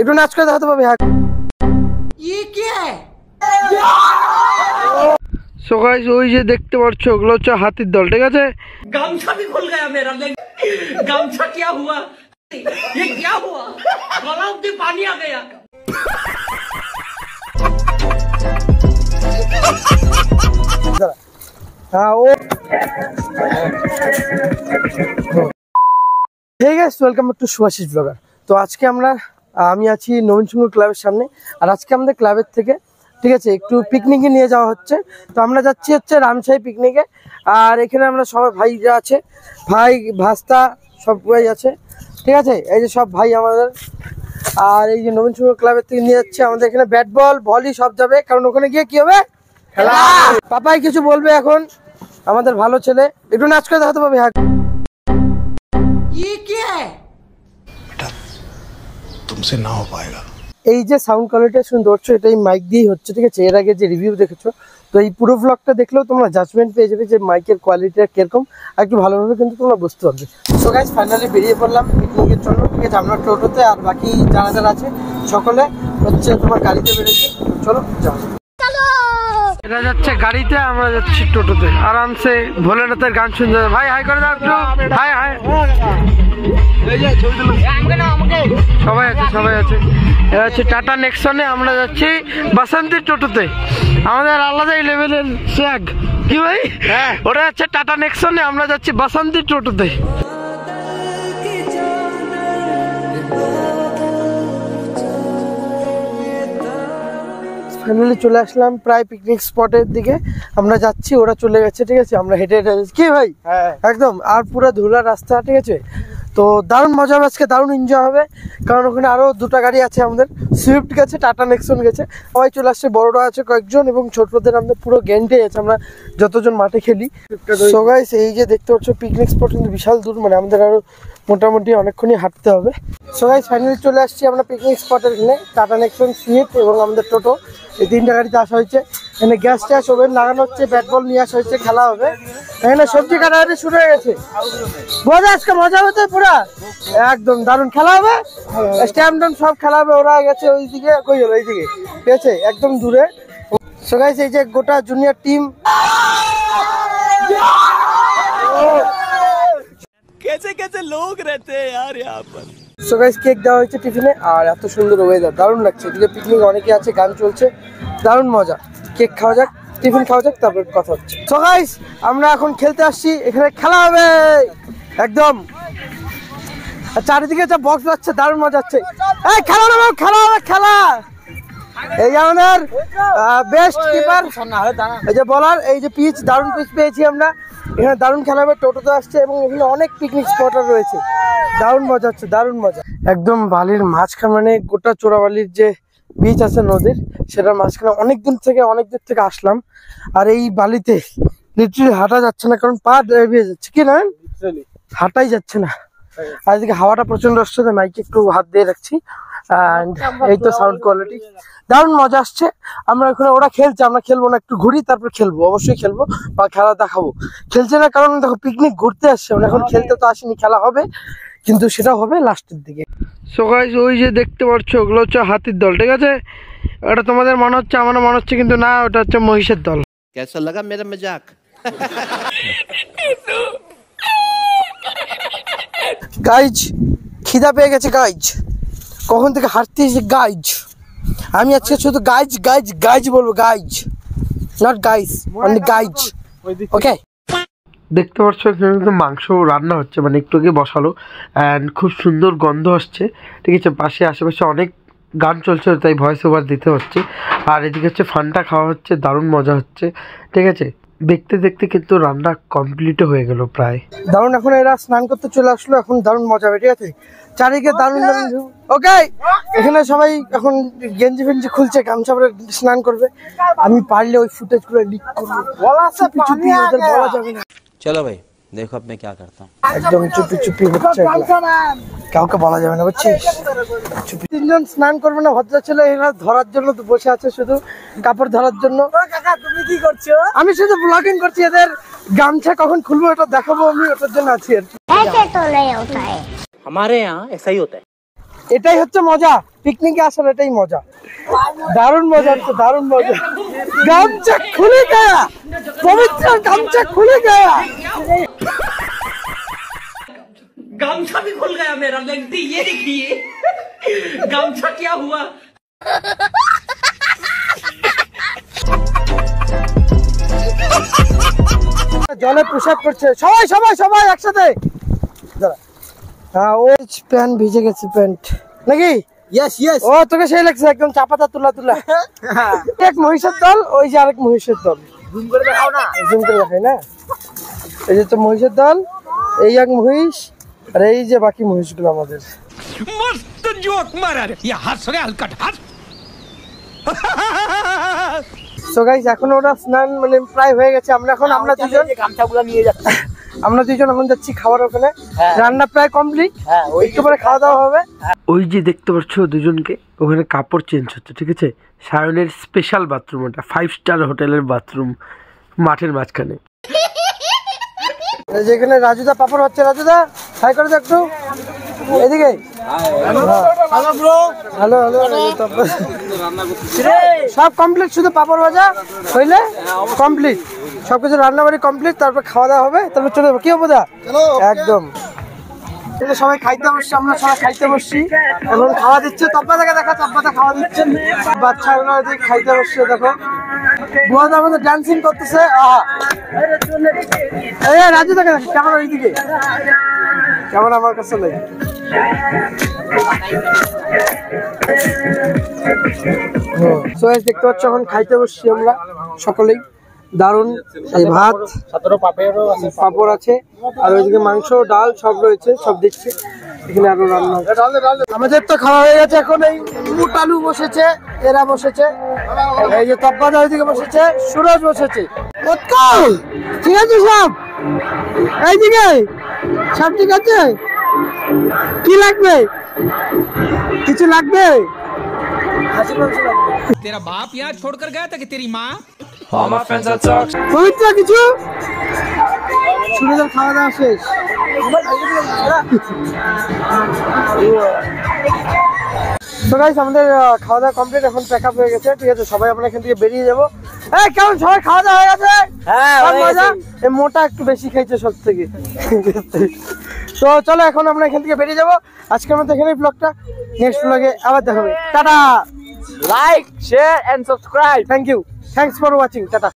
একটু নাচ করে দেখাতে পারবি হ্যাঁ সো গাইস ওই যে দেখতে পাচ্ছ ওগুলো হচ্ছে হাতির দল ঠিক আছে गमछा भी खुल गया मेरा लेकिन गमछा क्या हुआ ये क्या हुआ गला में पानी आ गया হ্যাঁ ও ঠিক আছে ওয়েলকাম টু সুভাষিস ব্লগার তো আজকে আমরা আমি আছি নবীন সিংহ ক্লাবের সামনে। আর আজকে আমাদের ক্লাবের থেকে ঠিক আছে একটু পিকনিকে নিয়ে যাওয়া হচ্ছে। তো আমরা যাচ্ছি হচ্ছে রামশাহী পিকনিকে আর এখানে আমরা সবাই ভাইরা আছে ভাই ভাস্তা সবাই আছে। ঠিক আছে এই যে সব ভাই আমাদের। আর এই যে নবীন সিংহ ক্লাবের থেকে নিয়ে যাচ্ছে আমাদের এখানে ব্যাট বল ভলি সব যাবে। কারণ ওখানে গিয়ে কি হবে? খেলা। পাপাই কিছু বলবে এখন আমাদের ভালো ছেলে। একটু নাচ করে দেখাতে পাবে হ্যাঁ। ये क्या है तुमसे ना हो पाएगा এই যে সাউন্ড কোয়ালিটি শুনতে পাচ্ছ এটা এই মাইক দিয়েই হচ্ছে ঠিক আছে এর আগে যে রিভিউ দেখেছো তো এই পুরো ব্লগটা দেখলেও তোমরা জাজমেন্ট পেয়ে যাবে যে মাইকের কোয়ালিটিটা কিরকম আর একটু ভালোভাবে কিন্তু তোমরা বুঝতে পারবে সো গাইজ ফাইনালি বেরিয়ে পড়লাম পিকনিকের জন্য ঠিক আছে আমরা টোটোতে আর বাকি যারা যারা আছে সকলে হচ্ছে তোমার গাড়িতে বেরিয়েছে চলো যাও এটা যাচ্ছে গাড়িতে আমরা যাচ্ছি টোটোতে আরামসে ভোলেনাথের গান শুনতে ভাই হাই করে দাও একটু হাই হাই সবাই আছে সবাই আছে। এটা হচ্ছে টাটা নেক্সনে আমরা যাচ্ছি বাসন্তীর টোটোতে। আমাদের আলাদাই লেভেলের স্যাগ কি ভাই? ওটা হচ্ছে টাটা নেক্সনে আমরা যাচ্ছি বাসন্তীর টোটোতে। ফাইনালি চলে আসলাম প্রায় পিকনিক স্পটের দিকে। আমরা যাচ্ছি ওরা চলে গেছে ঠিক আছে? আমরা হেঁটে হেঁটে যাচ্ছি। কি ভাই? একদম আর পুরো ধুলা রাস্তা ঠিক আছে? তো দারুণ মজা হবে আজকে দারুণ এনজয় হবে। কারণ ওখানে আরও দুটো গাড়ি আছে আমাদের। সুইফট গেছে টাটা নেক্সন গেছে। সবাই চলে আসছে বড়রা আছে কয়েকজন এবং ছোটদের আমাদের পুরো গ্যাংটাই আছে আমরা যতজন মাঠে খেলি। সো গাইস এই যে দেখতে পাচ্ছ পিকনিক স্পট কিন্তু বিশাল দূর মানে আমাদের আরও মোটামুটি অনেকক্ষণই হাঁটতে হবে। সো গাইস ফাইনালি চলে আসছি আমরা পিকনিক স্পটের এখানে টাটা নেক্সন সুইফট এবং আমাদের টোটো এই তিনটা গাড়িতে আসা হয়েছে। এখানে গ্যাস ট্যাস ওভেন লাগানো হচ্ছে ব্যাট বল নিয়ে আসা হয়েছে খেলা হবে এখানে সবজি কাটাকাটি শুরু হয়ে গেছে বোঝা আজকে মজা হবে তো পুরা একদম দারুণ খেলা হবে স্ট্যাম্প ট্যাম্প সব খেলা হবে ওরা গেছে ওইদিকে কই হলো এইদিকে ঠিক আছে একদম দূরে সো গাইস এই যে গোটা জুনিয়র টিম कैसे कैसे लोग रहते हैं यार यहाँ पर সো গাইস কেক দেওয়া হয়েছে টিফিনে আর এত সুন্দর ওয়েদার দারুণ লাগছে এদিকে পিকনিক অনেকে আছে গান চলছে দারুণ মজা কেক খাওয়া যাক, টিফিন খাওয়া যাক, তারপর কথা হচ্ছে। সো গাইস আমরা এখন খেলতে আসছি, এখানে খেলা হবে। একদম। চারিদিকে যা বক্স যাচ্ছে দারুণ মজা হচ্ছে। এই, খেলা নেব খেলা হবে, খেলা। এই আমাদের বেস্ট কিপার এই যে বলার এই যে পিচ দারুণ পিচ পেয়েছি আমরা। এখানে দারুণ খেলা হবে টোটোতে আসছে এবং এখানে অনেক পিকনিক স্পটার রয়েছে। দারুণ মজা হচ্ছে, দারুণ মজা। একদম বালির মাঝখানে গোটা চোরাবালির যে বিচ আছে নদীর সেটার মাঝখানে অনেক দিন থেকে অনেক দূর থেকে আসলাম। আর এই বালিতে লিটারালি হাঁটা যাচ্ছে না কারণ পা ড্রাইভিয়ে যাচ্ছে। কি না হাঁটাই যাচ্ছে না। আর এদিকে হাওয়াটা প্রচণ্ড আসছে তো মাইকে একটু হাত দিয়ে রাখছি। And এই তো সাউন্ড কোয়ালিটি দারুণ মজা আসছে। আমরা এখানে ওরা খেলছে আমরা খেলব না একটু ঘুরি তারপর খেলব। অবশ্যই খেলব বা খেলা দেখাবো। খেলছে না কারণ দেখো পিকনিক ঘুরতে আসছে। এখন খেলতে তো আসেনি খেলা হবে। কিন্তু সেটা হবে লাস্টের দিকে। সো গাইস ওই যে দেখতে পাচ্ছো ওগুলো হচ্ছে হাতির দল ঠিক আছে? ওটা তোমাদের মনে হচ্ছে আমার মনে হচ্ছে কিন্তু না ওটা হচ্ছে মহিষের দল। কেসা লাগা মেরা মজাক গাইজ খিদা পেয়ে গেছে গাইজ কখন থেকে হাঁটতে এসে গাইজ আমি আজকে শুধু গাইজ গাইজ গাইজ বলব guys not guys only guys okay দেখতে পাচ্ছ এখানে কিন্তু মাংস রান্না হচ্ছে মানে একটু আগে বসালো। অ্যান্ড খুব সুন্দর গন্ধ আসছে। ঠিক আছে পাশে আশেপাশে অনেক গান চলছে তাই ভয়েস ওভার দিতে হচ্ছে। আর এদিকে হচ্ছে ফানটা খাওয়া হচ্ছে দারুণ মজা হচ্ছে। ঠিক আছে দেখতে দেখতে কিন্তু রান্না কমপ্লিট হয়ে গেল প্রায়। দারুণ এখন এরা স্নান করতে চলে আসলো এখন দারুণ মজা হবে ঠিক আছে? চারিদিকে দারুণ দারুণ ওকে এখানে সবাই এখন গেঞ্জি ফেঞ্জি খুলছে গামছা পরে স্নান করবে। আমি পারলে ওই ফুটেজগুলো লিক করব। বলা যাবে না। चलो भाई देखो अब मैं क्या करता हूँ একদম চুপি চুপি হচ্ছে এগুলা। কাউকে বলা যাবে না বুঝছিস চুপি তিনজন স্নান করবে না ভদ্র ছেলে এরা ধরার জন্য তো বসে আছে শুধু কাপড় ধরার জন্য কাকা তুমি কি করছো আমি শুধু ব্লগিং করছি এদের গামছা কখন খুলবো ওটা দেখাবো আমি ওটার জন্য আছি আর কি। ऐसे तो नहीं होता है हमारे यहाँ ऐसा ही होता है এটাই হচ্ছে মজা পিকনিকে আসার এটাই মজা দারুণ মজা হচ্ছে দারুণ মজা গামছা খুলে গয়া পবিত্র গামছা খুলে গয়া गामछा भी खुल गया मेरा लगती ये देखिए गामछा क्या हुआ জলে পোশাক করছে সবাই সবাই সবাই একসাথে দাঁড়া। হ্যাঁ ও প্যান্ট ভিজে গেছে প্যান্ট নাকি ইয়েস ইয়েস ও তোকে সেই লাগছে একদম চাপাতা তুলা তুলা। এক মহিষের দল ওই যে আরেক মহিষের দল। জুম করে দেখাই না। এই যে তো মহিষের দল এই এক মহিষ আর এই যে বাকি মহিষগুলো আমাদের। মস্ত এখন ওরা স্নান মানে প্রায় হয়ে গেছে আমরা এখন আমরা দুজন। গামছাগুলো নিয়ে যাচ্ছি। আমরা দুজন এখন যাচ্ছি খাবার ওখানে। হ্যাঁ। রান্না প্রায় কমপ্লিট হ্যাঁ ওই একটু পরে খাওয়া দাওয়া হবে। ওই যে দেখতে পাচ্ছ দুজনকে ওখানে কাপড় চেঞ্জ হচ্ছে ঠিক আছে? সায়নের স্পেশাল বাথরুম ওটা ফাইভ স্টার হোটেলের বাথরুম মাঠের মাঝখানে। যেখানে রাজুদা পাপড় হচ্ছে রাজুদা হাই করে দে একটু। এদিকে। হ্যালো হ্যালো সব কমপ্লিট শুধু পাপড় ভাজা হইলে কমপ্লিট সবকিছু রান্না বাড়ি কমপ্লিট তারপর খাওয়া দাওয়া হবে তারপর চলে যাব। কি হব দা একদম। সবাই খাইতে বসছি আমরা সবাই খাইতে বসছি। এখন খাওয়া দিচ্ছে তপ্পাদাকে দেখা তপ্পাদা খাওয়া দিচ্ছে। বাচ্চাগুলো এদিকে খাইতে বসছে দেখো। বুয়াদা আমাদের ডান্সিং করতেছে রাজু দেখে ক্যামেরা এইদিকে ক্যামেরা আমার কাছে দেখতে পাচ্ছ এখন খাইতে বসছি আমরা সকলেই। দারুণ এই ভাত পাপড় আছে আর ওইদিকে মাংস ডাল সব রয়েছে সব দিচ্ছে এখানে আরো রান্না হচ্ছে। আমাদের তো খাওয়া হয়ে গেছে এখন এই মুটালু বসেছে এরা বসেছে এই যে তপ্পাদা ওইদিকে বসেছে সুরজ বসেছে উৎকল ঠিক আছে সব এইদিকে সব ঠিক আছে কি লাগবে কিছু লাগবে तेरा बाप यहाँ छोड़कर गया था कि तेरी माँ পবিত্র কিছু? সুরজের খাওয়া দাওয়া শেষ। তো গাইস আমাদের খাওয়া দাওয়া কমপ্লিট এখন প্যাক আপ হয়ে গেছে ঠিক আছে সবাই আমরা এখান থেকে বেরিয়ে যাব। এই কেমন? সবাই খাওয়া দাওয়া হয়ে গেছে? হ্যাঁ, মজা? এই মোটা একটু বেশি খাইছে সব থেকে তো চলো এখন আমরা এখান থেকে বেরিয়ে যাব। আজকের মতো এখানেই ব্লগটা নেক্সট ব্লগে আবার দেখাবে tata! Like share and subscribe thank you thanks for watching tata